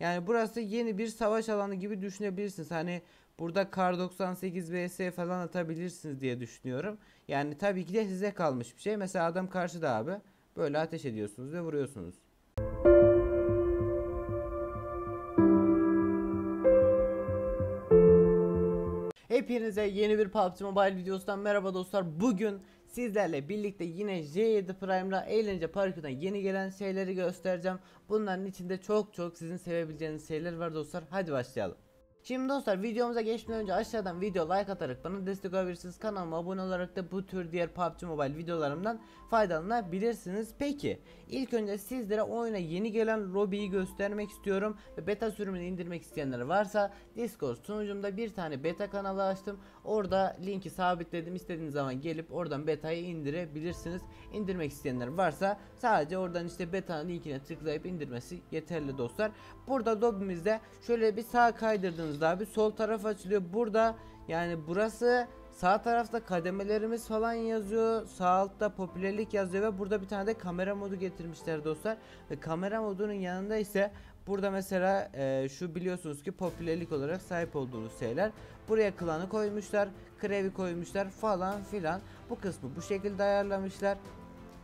Yani burası yeni bir savaş alanı gibi düşünebilirsiniz. Hani burada Kar 98 vs falan atabilirsiniz diye düşünüyorum. Yani tabii ki de size kalmış bir şey. Mesela adam karşıda abi. Böyle ateş ediyorsunuz ve vuruyorsunuz. Hepinize yeni bir PUBG Mobile videosundan merhaba dostlar. Bugün sizlerle birlikte yine J7 Prime'la eğlence parkına yeni gelen şeyleri göstereceğim. Bunların içinde çok çok sizin sevebileceğiniz şeyler var dostlar. Hadi başlayalım. Şimdi dostlar videomuza geçmeden önce aşağıdan video like atarak bana destek olabilirsiniz. Kanalıma abone olarak da bu tür diğer PUBG Mobile videolarımdan faydalanabilirsiniz. Peki ilk önce sizlere oyuna yeni gelen Robbie'yi göstermek istiyorum. Ve beta sürümünü indirmek isteyenler varsa Discord sunucumda bir tane beta kanalı açtım. Orada linki sabitledim. İstediğiniz zaman gelip oradan betayı indirebilirsiniz. İndirmek isteyenler varsa sadece oradan işte beta linkine tıklayıp indirmesi yeterli dostlar. Burada lobimizde şöyle bir sağ kaydırdığınızda abi sol taraf açılıyor. Burada yani burası Sağ tarafta kademelerimiz falan yazıyor. Sağ altta popülerlik yazıyor ve burada bir tane de kamera modu getirmişler dostlar. Ve kamera modunun yanında ise burada mesela e, şu biliyorsunuz ki popülerlik olarak sahip olduğunuz şeyler. Buraya klanı koymuşlar, krevi koymuşlar falan filan. Bu kısmı bu şekilde ayarlamışlar.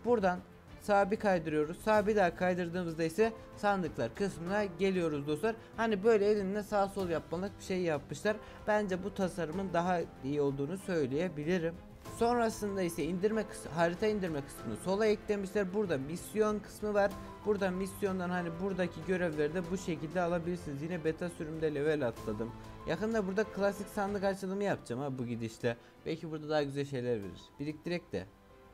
Buradan sağa bir kaydırıyoruz. Sağa bir daha kaydırdığımızda ise sandıklar kısmına geliyoruz dostlar. Hani böyle elinle sağ sol yapmalık bir şey yapmışlar. Bence bu tasarımın daha iyi olduğunu söyleyebilirim. Sonrasında ise indirme harita indirme kısmını sola eklemişler. Burada misyon kısmı var. Burada misyondan hani buradaki görevleri de bu şekilde alabilirsiniz. Yine beta sürümde level atladım. Yakında burada klasik sandık açılımı yapacağım ha bu gidişle. Belki burada daha güzel şeyler verir. Biriktirek de.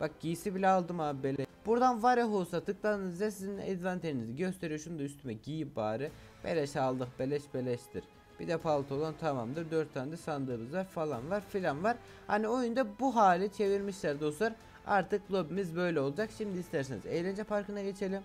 Bak giysi bile aldım abi böyle. Buradan Varehouse'a tıkladığınızda sizin advantajınızı gösteriyor. Şunu da üstüme giy bari. Beleş aldık. Beleş beleştir. Bir de paltolon tamamdır. 4 tane de sandığımız var falan var filan var. Hani oyunda bu hale çevirmişler dostlar. Artık lobimiz böyle olacak. Şimdi isterseniz eğlence parkına geçelim.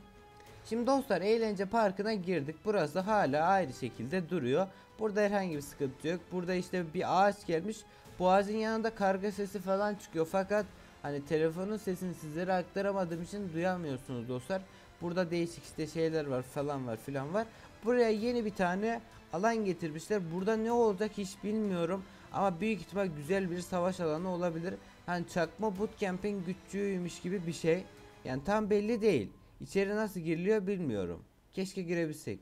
Şimdi dostlar eğlence parkına girdik. Burası hala ayrı şekilde duruyor. Burada herhangi bir sıkıntı yok. Burada işte bir ağaç gelmiş. Bu ağacın yanında karga sesi falan çıkıyor. Fakat hani telefonun sesini sizlere aktaramadığım için duyamıyorsunuz dostlar. Burada değişik işte şeyler var falan var filan var. Buraya yeni bir tane alan getirmişler. Burada ne olacak hiç bilmiyorum. Ama büyük ihtimal güzel bir savaş alanı olabilir. Hani çakma bootcamp'in güççüymüş gibi bir şey. Yani tam belli değil. İçeri nasıl giriliyor bilmiyorum. Keşke girebilsek.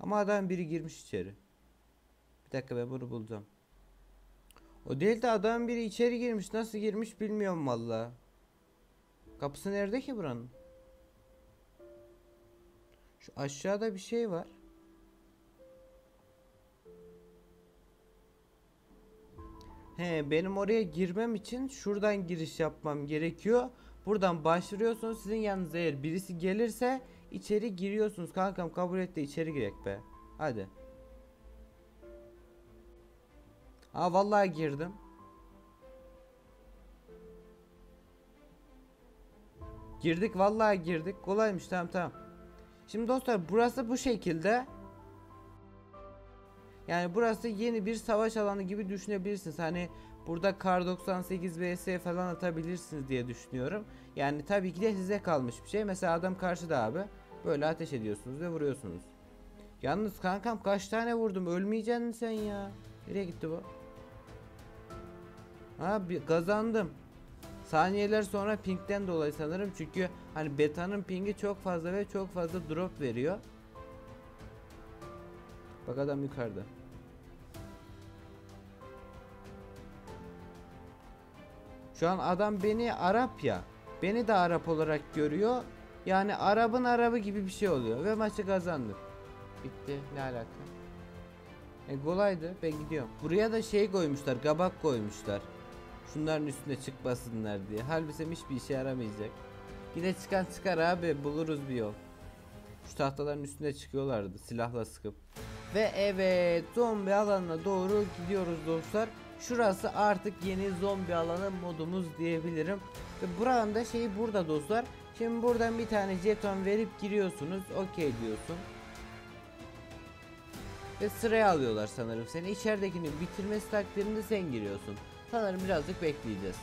Ama adam biri girmiş içeri. Bir dakika ben bunu bulacağım. O değil de adam biri içeri girmiş. Nasıl girmiş bilmiyorum valla. Kapısı nerede ki buranın? Şu aşağıda bir şey var. He benim oraya girmem için şuradan giriş yapmam gerekiyor. Buradan başvuruyorsunuz. Sizin yanınıza eğer birisi gelirse içeri giriyorsunuz. Kankam kabul et de içeri girek be. Hadi. Aa vallahi girdim. Girdik vallahi girdik. Kolaymış tamam tamam. Şimdi dostlar burası bu şekilde. Yani burası yeni bir savaş alanı gibi düşünebilirsiniz. Hani burada Kar 98 vs falan atabilirsiniz diye düşünüyorum. Yani tabii ki de size kalmış bir şey. Mesela adam karşıda abi. Böyle ateş ediyorsunuz ve vuruyorsunuz. Yalnız kankam kaç tane vurdum ölmeyeceksin sen ya. Nereye gitti bu? Ha bir kazandım. Saniyeler sonra pingden dolayı sanırım çünkü hani beta'nın pingi çok fazla ve çok fazla drop veriyor. Bak adam yukarıda. Şu an adam beni Arap ya. Beni de Arap olarak görüyor. Yani Arap'ın Arabı gibi bir şey oluyor ve maçı kazandık. Bitti. Ne alaka? E kolaydı. Ben gidiyorum. Buraya da şey koymuşlar. Kabak koymuşlar. Şunların üstüne çıkmasınlar diye. Halbuki hiçbir işe yaramayacak. Yine çıkan çıkar abi. Buluruz bir yol. Şu tahtaların üstüne çıkıyorlardı silahla sıkıp. Ve evet zombi alanına doğru gidiyoruz dostlar. Şurası artık yeni zombi alanı modumuz diyebilirim. Ve buranın da şeyi burada dostlar. Şimdi buradan bir tane jeton verip giriyorsunuz. Okey diyorsun. Ve sıraya alıyorlar sanırım seni. İçeridekini bitirmesi takdirinde sen giriyorsun. Sanırım birazcık bekleyeceğiz.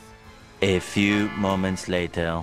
A few moments later.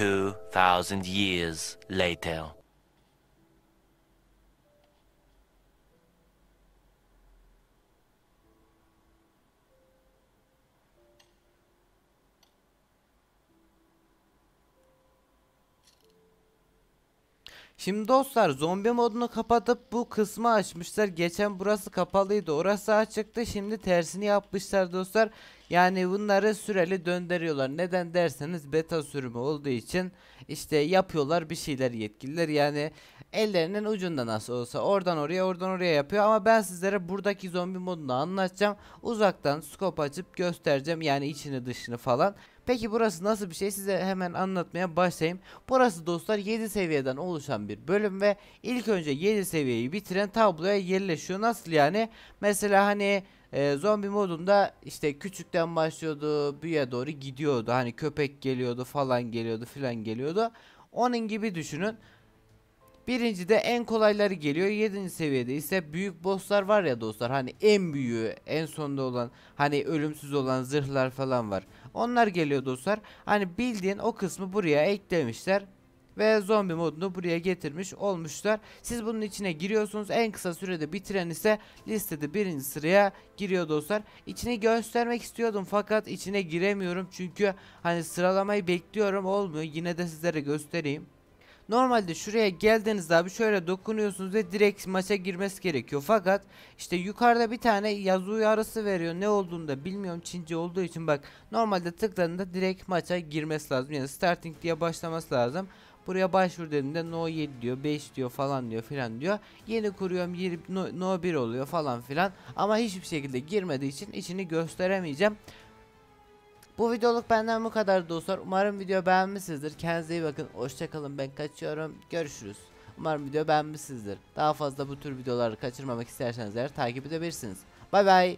2,000 years later. Şimdi dostlar zombi modunu kapatıp bu kısmı açmışlar. Geçen burası kapalıydı. Orası açıktı. Şimdi tersini yapmışlar dostlar. Yani bunları süreli döndürüyorlar. Neden derseniz beta sürümü olduğu için işte yapıyorlar bir şeyler yetkililer. Yani ellerinin ucunda nasıl olsa oradan oraya oradan oraya yapıyor. Ama ben sizlere buradaki zombi modunu anlatacağım. Uzaktan scope açıp göstereceğim. Yani içini dışını falan. Peki burası nasıl bir şey size hemen anlatmaya başlayayım. Burası dostlar 7 seviyeden oluşan bir bölüm ve ilk önce 7 seviyeyi bitiren tabloya yerleşiyor. Nasıl yani? Mesela hani e, zombi modunda işte küçükten başlıyordu büyüye doğru gidiyordu. Hani köpek geliyordu falan geliyordu filan geliyordu. Onun gibi düşünün. Birincide en kolayları geliyor. 7. seviyede ise büyük bosslar var ya dostlar. Hani en büyüğü, en sonda olan, hani ölümsüz olan zırhlar falan var. Onlar geliyor dostlar. Hani bildiğin o kısmı buraya eklemişler ve zombi modunu buraya getirmiş olmuşlar. Siz bunun içine giriyorsunuz. En kısa sürede bitiren ise listede birinci sıraya giriyor dostlar. İçini göstermek istiyordum fakat içine giremiyorum çünkü hani sıralamayı bekliyorum olmuyor. Yine de sizlere göstereyim. Normalde şuraya geldiğinizde abi şöyle dokunuyorsunuz ve direkt maça girmesi gerekiyor. Fakat işte yukarıda bir tane yazı uyarısı veriyor. Ne olduğunu da bilmiyorum Çince olduğu için bak. Normalde tıkladığında direkt maça girmesi lazım. Yani starting diye başlaması lazım. Buraya başvur dediğimde no 7 diyor 5 diyor falan diyor filan diyor. Yeni kuruyorum no, no 1 oluyor falan filan. Ama hiçbir şekilde girmediği için içini gösteremeyeceğim. Bu videoluk benden bu kadar dostlar. Umarım video beğenmişsinizdir. Kendinize iyi bakın. Hoşçakalın. Ben kaçıyorum. Görüşürüz. Umarım video beğenmişsinizdir. Daha fazla bu tür videoları kaçırmamak isterseniz eğer takip edebilirsiniz. Bay bay.